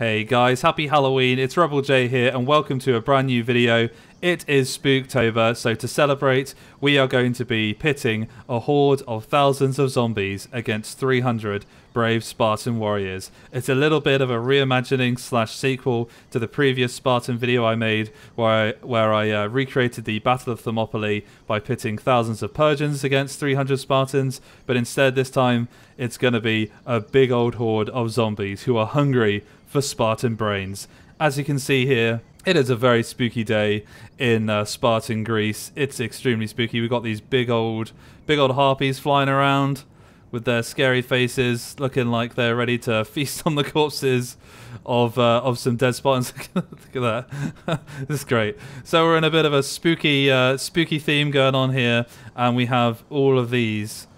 Hey guys, happy Halloween. It's Rebel J here and welcome to a brand new video. It is Spooktober, so to celebrate, we are going to be pitting a horde of thousands of zombies against 300 brave Spartan warriors. It's a little bit of a reimagining slash sequel to the previous Spartan video I made where I, where I uh, recreated the Battle of Thermopylae by pitting thousands of Persians against 300 Spartans, but instead this time it's going to be a big old horde of zombies who are hungry for Spartan brains. As you can see here, it is a very spooky day in uh, Spartan Greece. It's extremely spooky. We've got these big old, big old harpies flying around with their scary faces, looking like they're ready to feast on the corpses of uh, of some dead Spartans. Look at that. this is great. So we're in a bit of a spooky, uh, spooky theme going on here, and we have all of these,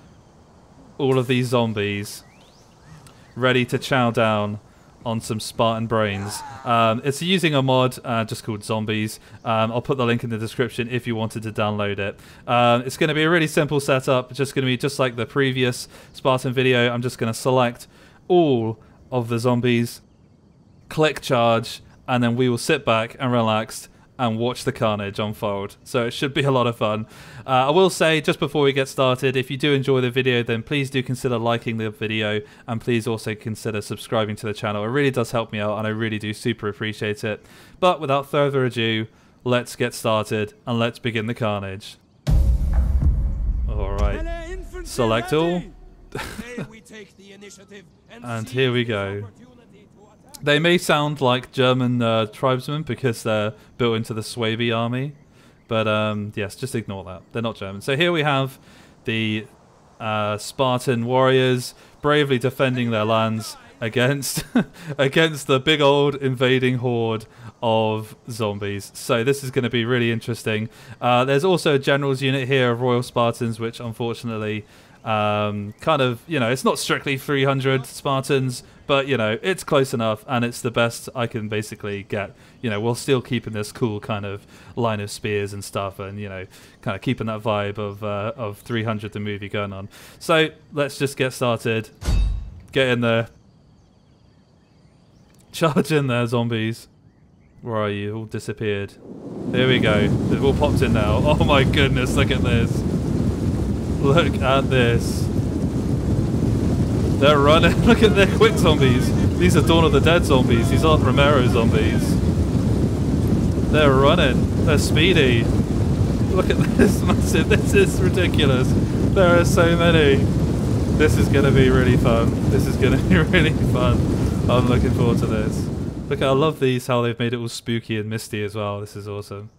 all of these zombies ready to chow down on some Spartan brains. Um, it's using a mod uh, just called Zombies. Um, I'll put the link in the description if you wanted to download it. Um, it's going to be a really simple setup. Just going to be just like the previous Spartan video. I'm just going to select all of the zombies, click charge, and then we will sit back and relax and watch the carnage unfold. So it should be a lot of fun. Uh, I will say, just before we get started, if you do enjoy the video, then please do consider liking the video and please also consider subscribing to the channel. It really does help me out and I really do super appreciate it. But without further ado, let's get started and let's begin the carnage. Alright, select all. and here we go. They may sound like German uh, tribesmen because they're built into the Suebi army, but um, yes, just ignore that. They're not German. So here we have the uh, Spartan warriors bravely defending their lands against against the big old invading horde of zombies. So this is going to be really interesting. Uh, there's also a general's unit here of Royal Spartans, which unfortunately um, kind of, you know, it's not strictly 300 Spartans, but, you know, it's close enough and it's the best I can basically get. You know, while still keeping this cool kind of line of spears and stuff and, you know, kind of keeping that vibe of, uh, of 300 the movie going on. So let's just get started. Get in there. Charge in there, zombies. Where are you? All disappeared. There we go. They've all popped in now. Oh my goodness, look at this. Look at this. They're running. Look at their quick zombies. These are Dawn of the Dead zombies. These aren't Romero zombies. They're running. They're speedy. Look at this massive. This is ridiculous. There are so many. This is going to be really fun. This is going to be really fun. I'm looking forward to this. Look, I love these, how they've made it all spooky and misty as well. This is awesome.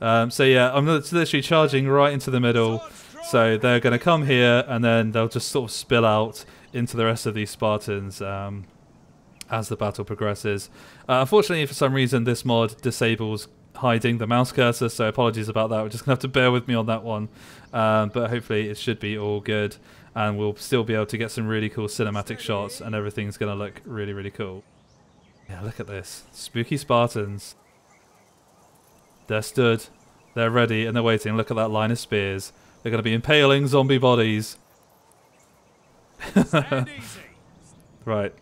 Um, so yeah, I'm literally charging right into the middle. So they're going to come here and then they'll just sort of spill out into the rest of these Spartans um, as the battle progresses. Uh, unfortunately, for some reason, this mod disables hiding the mouse cursor, so apologies about that. We're just going to have to bear with me on that one. Um, but hopefully it should be all good and we'll still be able to get some really cool cinematic shots and everything's going to look really, really cool. Yeah, look at this. Spooky Spartans. They're stood, they're ready, and they're waiting. Look at that line of spears. They're going to be impaling zombie bodies. right.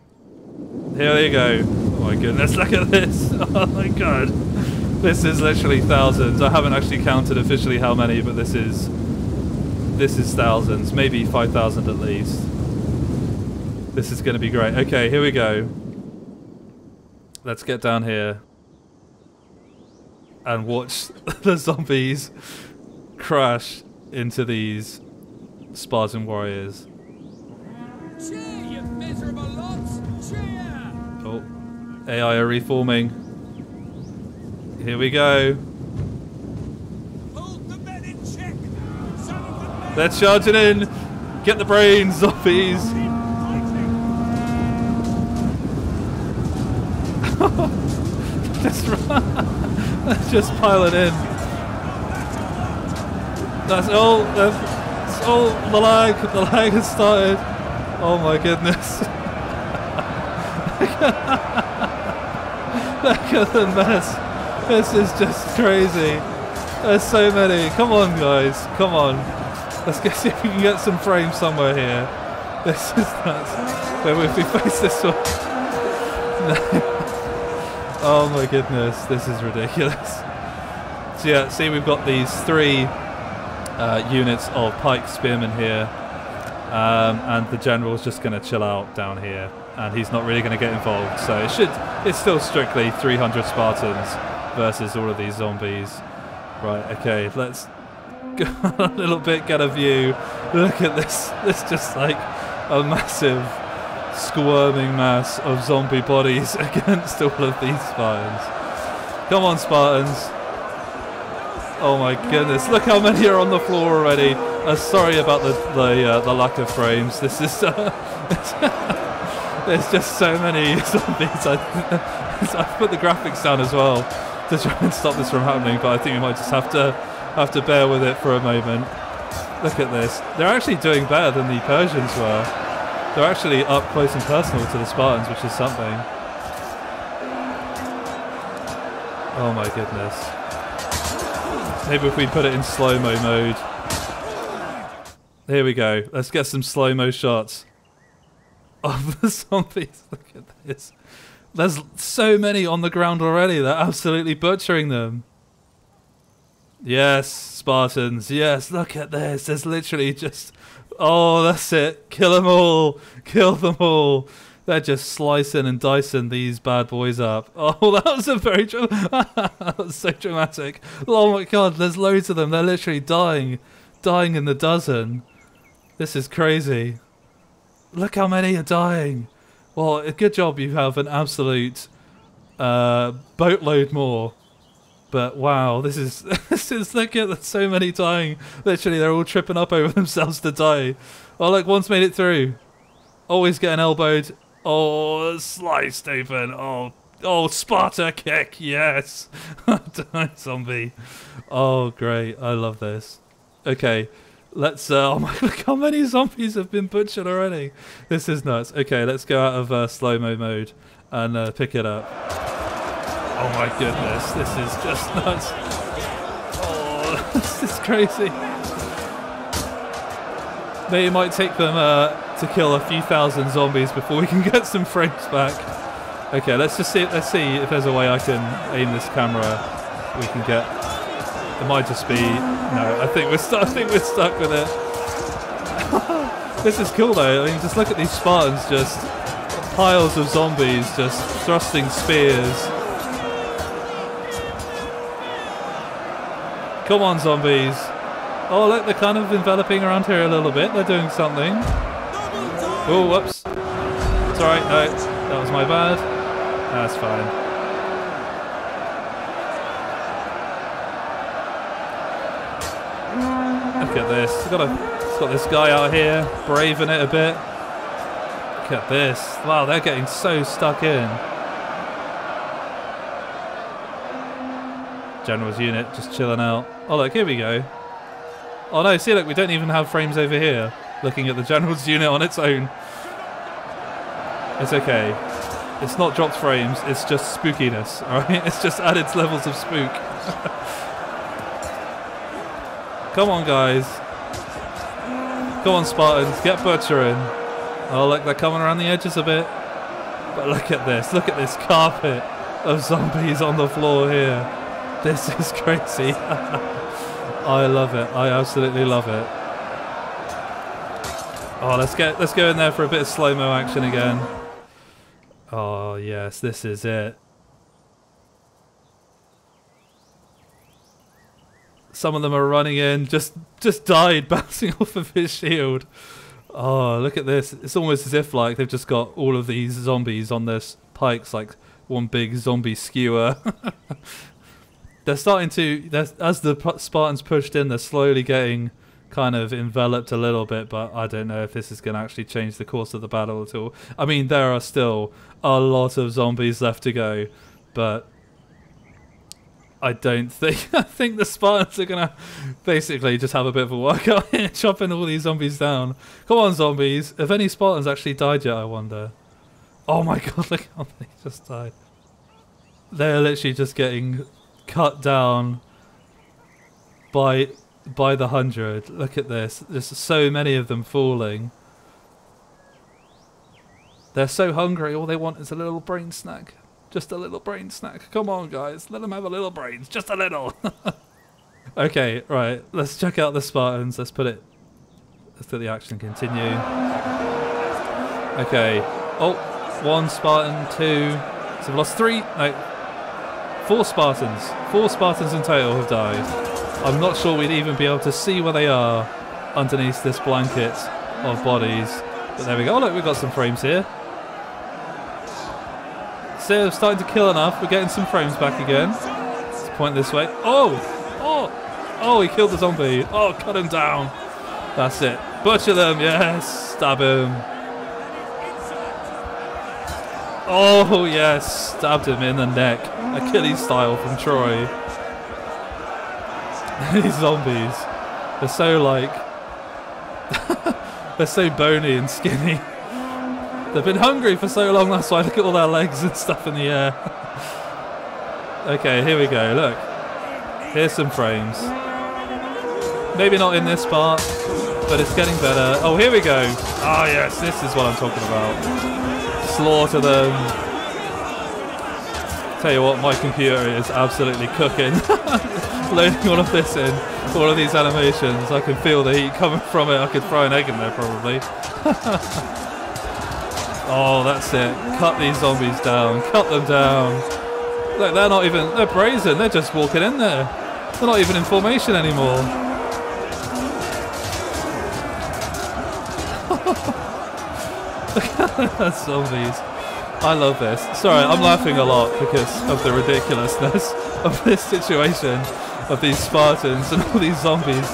Here you go. Oh my goodness, look at this. Oh my god. This is literally thousands. I haven't actually counted officially how many, but this is this is thousands, maybe 5,000 at least. This is going to be great. Okay, here we go. Let's get down here and watch the zombies crash into these Spartan warriors. AI are reforming. Here we go. The They're charging in. Get the brains, zombies. just, just pile it in. That's all. That's all. The lag. The lag has started. Oh my goodness. Look at the mess. This is just crazy. There's so many. Come on, guys. Come on. Let's get see if we can get some frames somewhere here. This is nuts. Where if we face this one. oh my goodness, this is ridiculous. So yeah, see we've got these three uh, units of pike spearmen here, um, and the general's just going to chill out down here, and he's not really going to get involved. So it should, it's still strictly 300 Spartans versus all of these zombies. Right, okay, let's go a little bit, get a view. Look at this, this just like a massive squirming mass of zombie bodies against all of these Spartans. Come on, Spartans. Oh my goodness! Look how many are on the floor already. Uh, sorry about the the, uh, the lack of frames. This is uh, there's just so many zombies. I, I put the graphics down as well to try and stop this from happening, but I think we might just have to have to bear with it for a moment. Look at this. They're actually doing better than the Persians were. They're actually up close and personal to the Spartans, which is something. Oh my goodness. Maybe if we put it in slow-mo mode. Here we go. Let's get some slow-mo shots of the zombies. Look at this. There's so many on the ground already. They're absolutely butchering them. Yes, Spartans. Yes, look at this. There's literally just... Oh, that's it. Kill them all. Kill them all. They're just slicing and dicing these bad boys up. Oh, that was a very that was so dramatic. Oh my god, there's loads of them. They're literally dying, dying in the dozen. This is crazy. Look how many are dying. Well, good job you have an absolute uh, boatload more. But wow, this is this is look at so many dying. Literally, they're all tripping up over themselves to die. Oh, look, one's made it through. Always getting elbowed Oh, sliced open. Oh, oh, Sparta kick. Yes. Die, zombie. Oh, great. I love this. Okay. Let's, uh, oh my god, how many zombies have been butchered already? This is nuts. Okay, let's go out of uh, slow-mo mode and uh, pick it up. Oh my goodness, this is just nuts. Oh, this is crazy. Maybe it might take them uh, to kill a few thousand zombies before we can get some frames back. Okay, let's just see. Let's see if there's a way I can aim this camera. We can get. It might just be. No, I think we're. stuck. I think we're stuck with it. this is cool though. I mean, just look at these Spartans. Just piles of zombies just thrusting spears. Come on, zombies. Oh, look, they're kind of enveloping around here a little bit. They're doing something. Oh, whoops. It's alright, no, that was my bad. That's fine. This. It's got, a, it's got this guy out here, braving it a bit. Look at this. Wow, they're getting so stuck in. General's unit just chilling out. Oh, look, here we go. Oh no, see, look, we don't even have frames over here looking at the general's unit on its own. It's okay. It's not dropped frames, it's just spookiness, alright? It's just added levels of spook. Come on, guys. Come on, Spartans, get butchering. Oh, look, they're coming around the edges a bit. But look at this, look at this carpet of zombies on the floor here. This is crazy. I love it. I absolutely love it. Oh, let's get let's go in there for a bit of slow-mo action again. Oh, yes, this is it. Some of them are running in, just just died bouncing off of his shield. Oh, look at this. It's almost as if like they've just got all of these zombies on their pikes like one big zombie skewer. they're starting to as the Spartans pushed in, they're slowly getting kind of enveloped a little bit, but I don't know if this is going to actually change the course of the battle at all. I mean, there are still a lot of zombies left to go, but I don't think I think the Spartans are gonna basically just have a bit of a workout here, chopping all these zombies down. Come on, zombies! Have any Spartans actually died yet? I wonder. Oh my god! Look how they just died. They're literally just getting cut down by by the hundred. Look at this. There's so many of them falling. They're so hungry, all they want is a little brain snack. Just a little brain snack. Come on, guys, let them have a little brains, just a little. okay, right, let's check out the Spartans. Let's put it, let's let the action continue. Okay, oh, one Spartan, two, so we've lost three, no, four Spartans. Four Spartans in total have died. I'm not sure we'd even be able to see where they are underneath this blanket of bodies. But there we go. Oh, look, we've got some frames here. So we're starting to kill enough. We're getting some frames back again. Let's point this way. Oh! Oh! Oh, he killed the zombie. Oh, cut him down. That's it. Butcher them. Yes. Stab him. Oh, yes. Stabbed him in the neck. Achilles style from Troy. These zombies. They're so like... they're so bony and skinny. They've been hungry for so long, that's why look at all their legs and stuff in the air. okay, here we go, look. Here's some frames. Maybe not in this part, but it's getting better. Oh, here we go. Ah, oh, yes, this is what I'm talking about. Slaughter them. Tell you what, my computer is absolutely cooking. Loading all of this in, all of these animations. I can feel the heat coming from it. I could throw an egg in there probably. Oh, that's it. Cut these zombies down. Cut them down. Look, they're not even... They're brazen. They're just walking in there. They're not even in formation anymore. zombies. I love this. Sorry, I'm laughing a lot because of the ridiculousness of this situation. Of these Spartans and all these zombies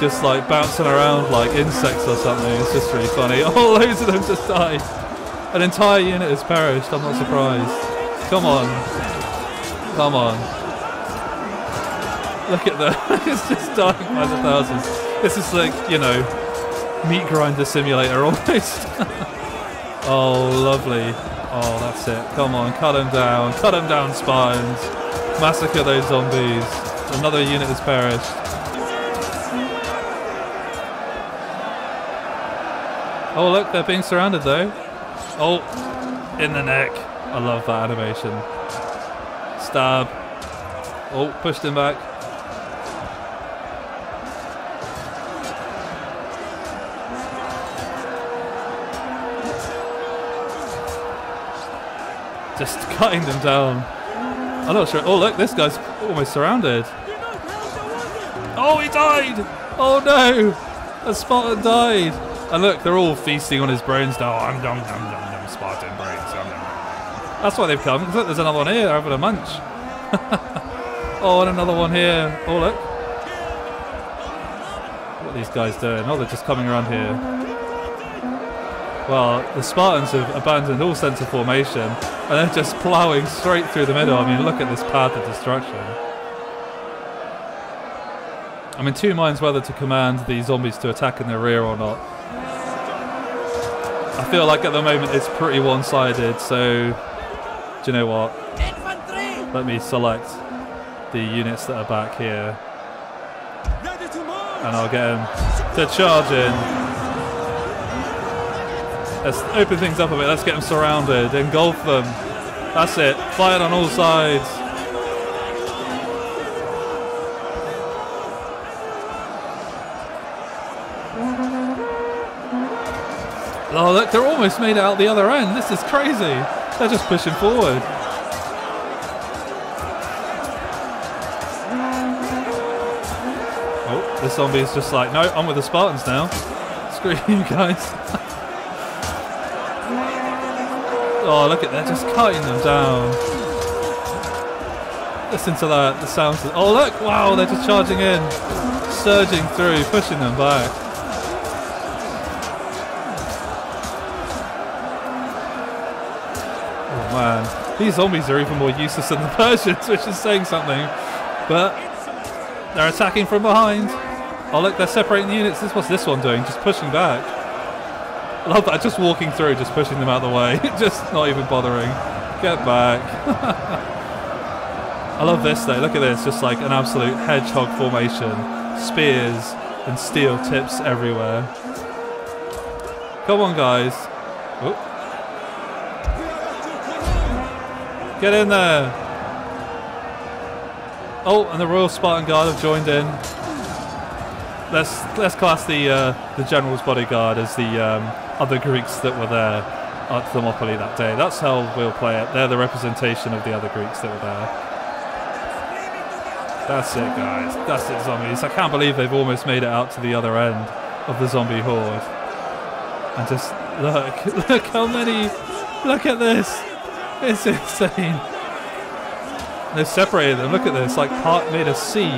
just like bouncing around like insects or something. It's just really funny. Oh, loads of them just died. An entire unit has perished, I'm not surprised. Come on. Come on. Look at that. it's just dying by the thousands. This is like, you know, meat grinder simulator almost. oh, lovely. Oh, that's it. Come on, cut them down. Cut them down, spines. Massacre those zombies. Another unit has perished. Oh, look, they're being surrounded though. Oh, in the neck. I love that animation. Stab. Oh, pushed him back. Just cutting them down. I'm not sure. Oh, look, this guy's almost surrounded. Oh, he died! Oh no! A Spartan died! And look, they're all feasting on his brains now. Oh, dum dum dum. Spartan brains. That's why they've come. There's another one here having a munch. oh, and another one here. Oh, look. What are these guys doing? Oh, they're just coming around here. Well, the Spartans have abandoned all sense of formation and they're just ploughing straight through the middle. I mean, look at this path of destruction. I'm in two minds whether to command the zombies to attack in their rear or not. I feel like at the moment it's pretty one-sided, so do you know what? Let me select the units that are back here. And I'll get them to charge in. Let's open things up a bit. Let's get them surrounded. Engulf them. That's it. Fight on all sides. Oh, look, they're almost made out the other end. This is crazy. They're just pushing forward. Oh, this zombie is just like, no, I'm with the Spartans now. Screw you guys. oh, look at that, just cutting them down. Listen to that, the sounds. Oh, look, wow, they're just charging in. Surging through, pushing them back. These zombies are even more useless than the Persians, which is saying something. But they're attacking from behind. Oh look, they're separating the units. This what's this one doing? Just pushing back. I love that. Just walking through, just pushing them out of the way. just not even bothering. Get back. I love this though. Look at this. Just like an absolute hedgehog formation. Spears and steel tips everywhere. Come on, guys. Oh. Get in there. Oh, and the Royal Spartan Guard have joined in. Let's let's class the uh, the General's bodyguard as the um, other Greeks that were there at Thermopylae that day. That's how we'll play it. They're the representation of the other Greeks that were there. That's it, guys. That's it, zombies. I can't believe they've almost made it out to the other end of the zombie horde. And just look, look how many. Look at this. It's insane. They've separated them. Look at this. Like part made a sea,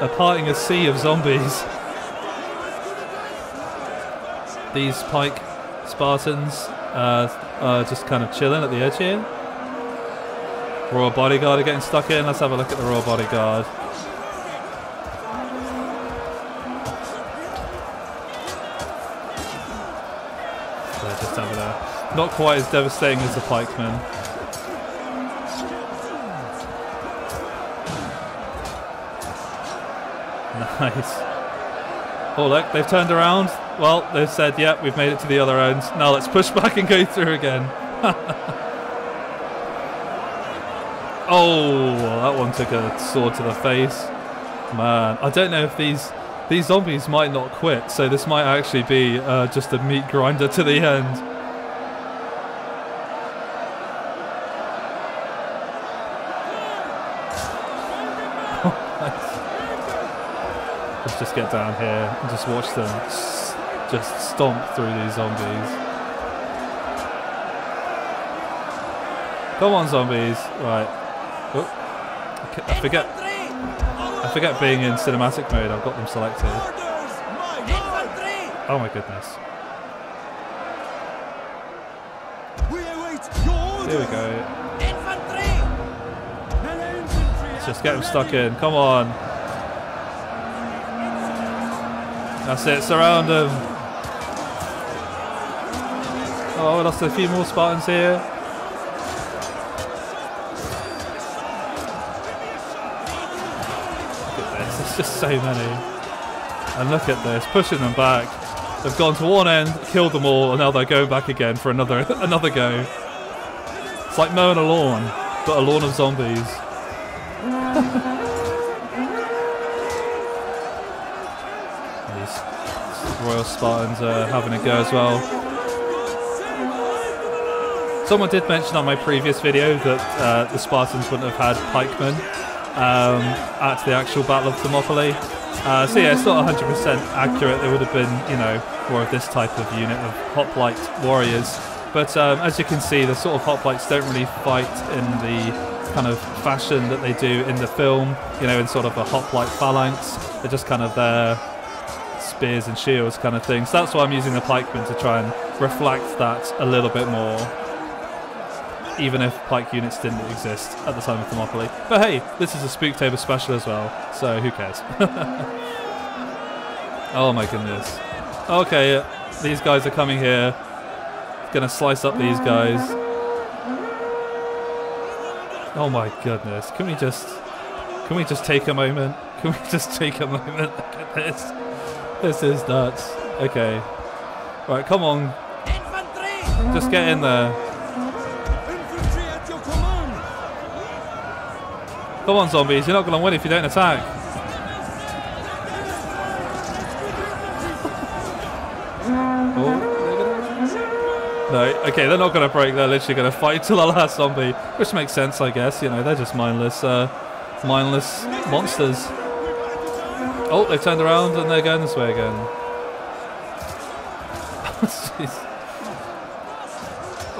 a parting a sea of zombies. These pike Spartans uh, are just kind of chilling at the edge here. Royal bodyguard are getting stuck in. Let's have a look at the royal bodyguard. They're just over there. Not quite as devastating as the pikemen. Nice. Oh look, they've turned around. Well, they've said, yep, we've made it to the other end. Now let's push back and go through again. oh, that one took a sword to the face. Man, I don't know if these these zombies might not quit, so this might actually be uh, just a meat grinder to the end. Let's just get down here and just watch them just stomp through these zombies. Come on, zombies. Right. Oh, I forget. I forget being in cinematic mode. I've got them selected. Oh my goodness. Here we go. Let's just get them stuck in. Come on. That's it. Surround them. Oh, lost a few more Spartans here. Look at this. There's just so many. And look at this, pushing them back. They've gone to one end, killed them all, and now they're going back again for another another go. It's like mowing a lawn, but a lawn of zombies. Spartans are having a go as well. Someone did mention on my previous video that uh, the Spartans wouldn't have had pikemen um, at the actual Battle of Thermopylae. Uh, so yeah, it's not 100% accurate. There would have been, you know, more of this type of unit of hoplite warriors. But um, as you can see, the sort of hoplites don't really fight in the kind of fashion that they do in the film. You know, in sort of a hoplite phalanx. They're just kind of there spears and shields kind of thing. So that's why I'm using the pikemen to try and reflect that a little bit more. Even if pike units didn't exist at the time of Thermopylae. But hey, this is a Spooktober special as well, so who cares? oh my goodness. Okay, these guys are coming here. Gonna slice up these guys. Oh my goodness. Can we just can we just take a moment? Can we just take a moment? Look at this. This is nuts. Okay. Right, come on. Infantry! Just get in there. Infantry at your command! Come on, zombies. You're not going to win if you don't attack. Oh, No, okay, they're not going to break. They're literally going to fight till the last zombie, which makes sense, I guess. You know, they're just mindless, uh, mindless monsters. Oh, they turned around and they're going this way again.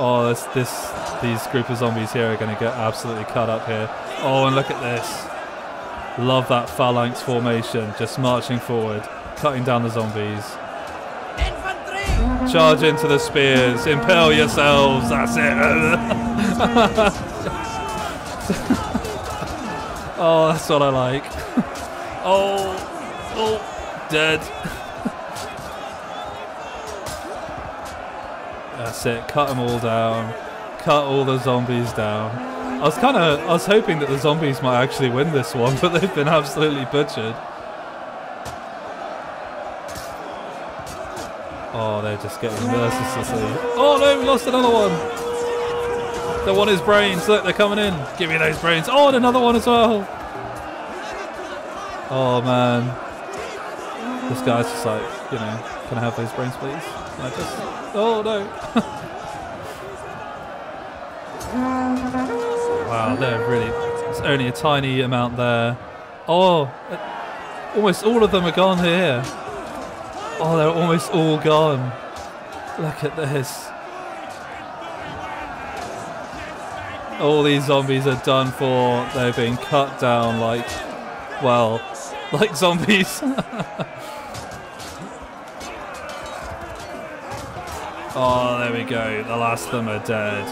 Oh, this, this, these group of zombies here are going to get absolutely cut up here. Oh, and look at this. Love that phalanx formation, just marching forward, cutting down the zombies. Infantry! Charge into the spears, impale yourselves, that's it. oh, that's what I like. oh, oh, dead. That's it, cut them all down. Cut all the zombies down. I was kind of, I was hoping that the zombies might actually win this one, but they've been absolutely butchered. Oh, they're just getting mercilessly. Oh no, we lost another one. They want his brains. Look, they're coming in. Give me those brains. Oh, and another one as well. Oh man. This guy's just like, you know, can I have those brains, please? Can I just? Oh no. wow, they're really. It's only a tiny amount there. Oh, uh, almost all of them are gone here. Oh, they're almost all gone. Look at this. All these zombies are done for. They're being cut down like, well, like zombies. oh, there we go. The last of them are dead.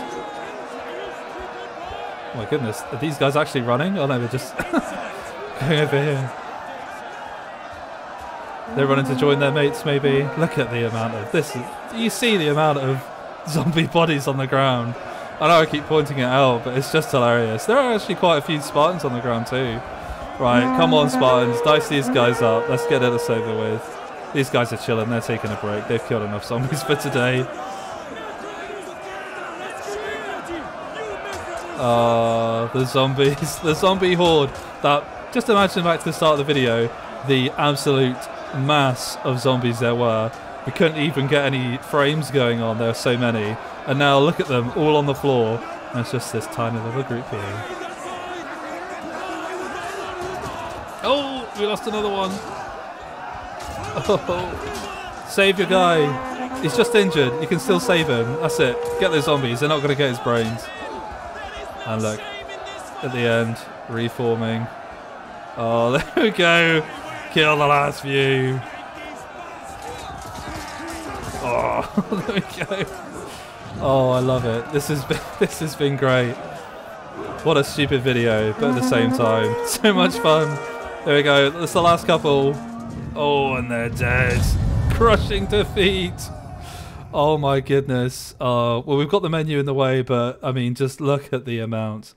Oh my goodness, are these guys actually running? Oh no, they're just going over here. They're running to join their mates, maybe. Look at the amount of this. Is, you see the amount of zombie bodies on the ground. I know I keep pointing it out, but it's just hilarious. There are actually quite a few Spartans on the ground too. Right, come on Spartans, dice these guys up. Let's get this over with. These guys are chilling, they're taking a break. They've killed enough zombies for today. Uh, the zombies, the zombie horde. That just imagine back to the start of the video, the absolute mass of zombies there were. We couldn't even get any frames going on. There were so many, and now look at them all on the floor. And it's just this tiny little group here. Oh, we lost another one. Oh, save your guy. He's just injured. You can still save him. That's it. Get those zombies. They're not going to get his brains. And look, at the end, reforming. Oh, there we go. Kill the last few. Oh, there we go. Oh, I love it. This has been this has been great. What a stupid video, but at the same time, so much fun. There we go. That's the last couple. Oh, and they're dead. Crushing defeat. Oh my goodness. Uh, well, we've got the menu in the way, but I mean, just look at the amount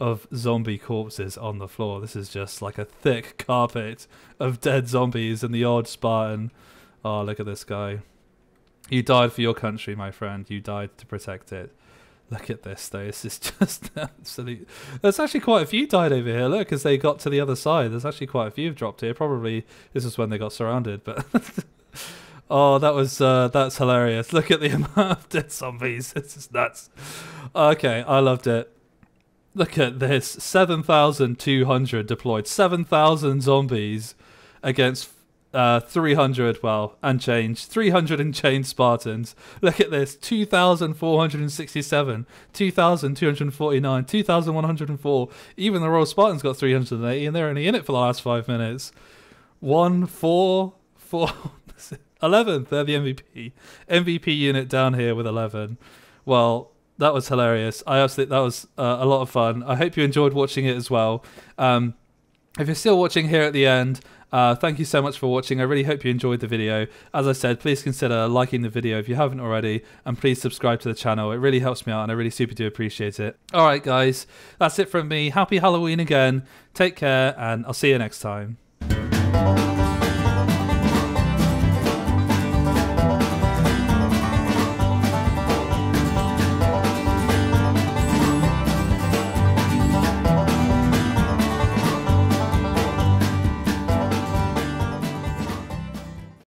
of zombie corpses on the floor. This is just like a thick carpet of dead zombies and the odd Spartan. Oh, look at this guy. You died for your country, my friend. You died to protect it. Look at this, though. This is just absolute. There's actually quite a few died over here. Look, as they got to the other side, there's actually quite a few have dropped here. Probably this is when they got surrounded, but. oh, that was uh, that's hilarious. Look at the amount of dead zombies. This is nuts. Okay, I loved it. Look at this 7,200 deployed. 7,000 zombies against uh, 300, well, and change. 300 and change Spartans. Look at this 2,467, 2,249, 2,104. Even the Royal Spartans got 380, and they're only in it for the last five minutes. One, four, four. 11th, they're the MVP. MVP unit down here with 11. Well, that was hilarious. I absolutely that was uh, a lot of fun. I hope you enjoyed watching it as well. Um, if you're still watching here at the end, uh, thank you so much for watching. I really hope you enjoyed the video. As I said, please consider liking the video if you haven't already, and please subscribe to the channel. It really helps me out, and I really super do appreciate it. All right, guys, that's it from me. Happy Halloween again. Take care, and I'll see you next time.